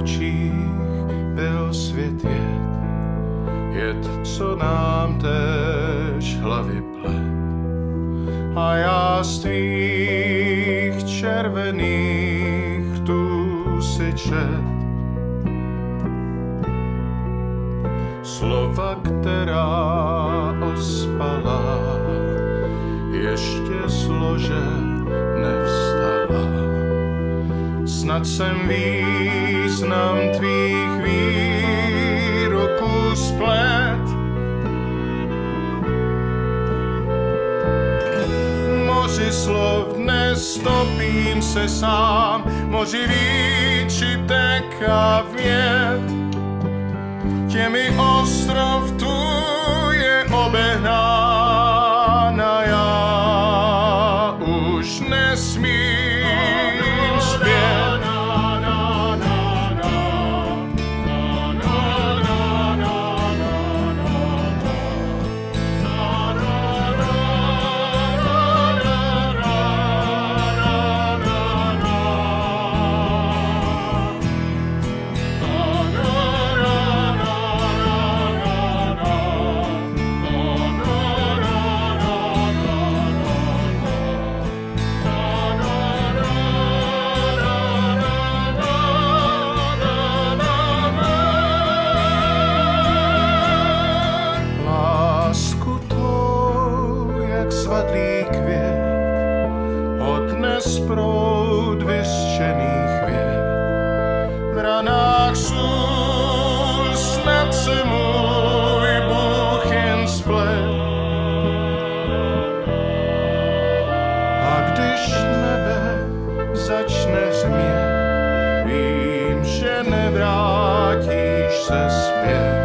očích byl svět jed, jed, co nám tež hlavy plet. A já z tvých červených tu si čet, slova, která ospala, ještě slože nevstala. Snad jsem význam tvých výroků splet. Moři slov dnes topím se sám, moři výčitek a věd těmi ostrov tu je obehnána, svatý květ, odnes proud vyřčených věd. V ranách sůl snad se můj Bůh jen splet. A když nebe začne hřmět, vím, že nevrátíš se zpět.